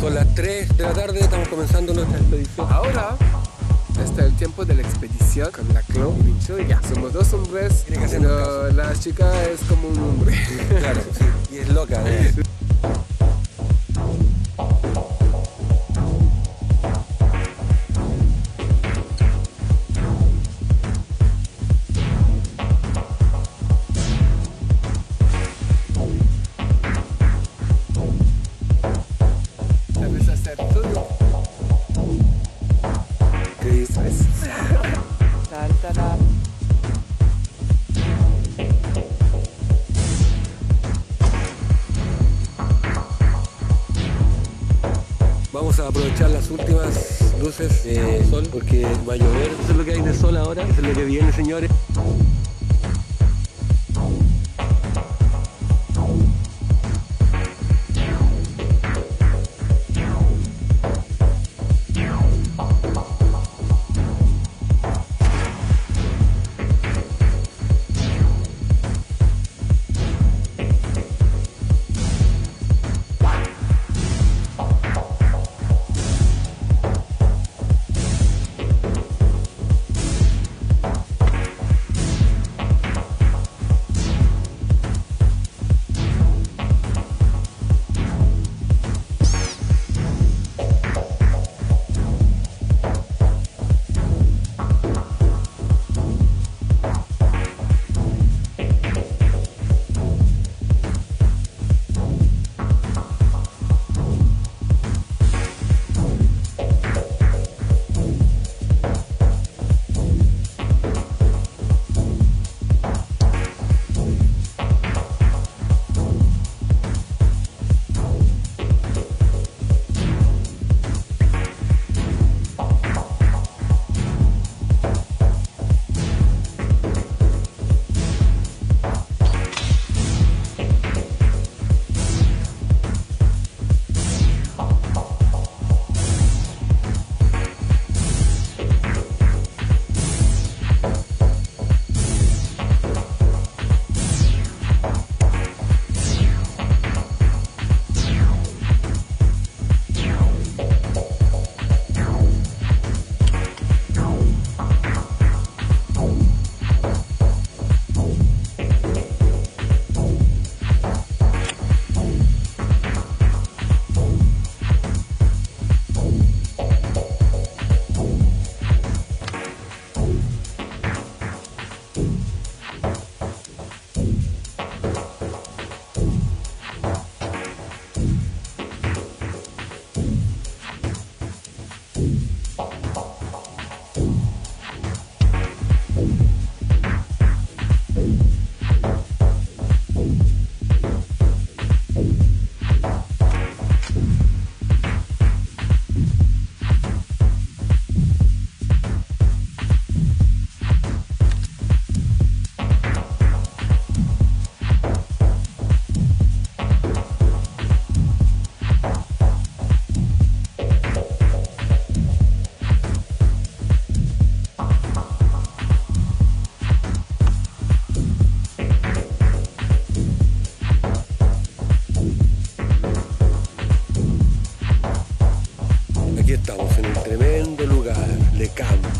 de la tarde estamos comenzando nuestra expedición. Ahora está el tiempo de la expedición con la Clo y y ya. Somos dos hombres, pero la chica es como un hombre. Claro, sí. Y es loca. ¿eh? Aprovechar las últimas luces de sol porque va a llover. Eso es lo que hay de sol ahora. Eso es lo que viene, señores.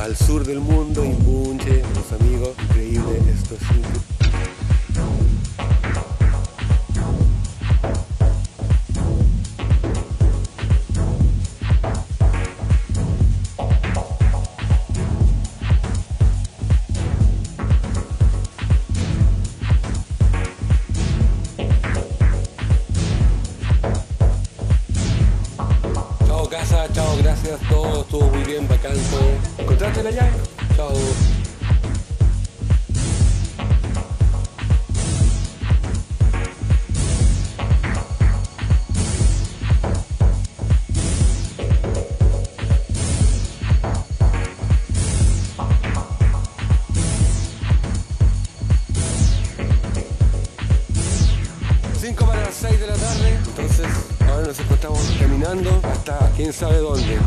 Al sur del mundo, Imbunche, los amigos, increíble, esto es gracias, todo estuvo muy bien, bacán, todo. ¿Encontraste la llave? Chao. Cinco para las 6 de la tarde, entonces ahora nos encontramos caminando hasta quién sabe dónde.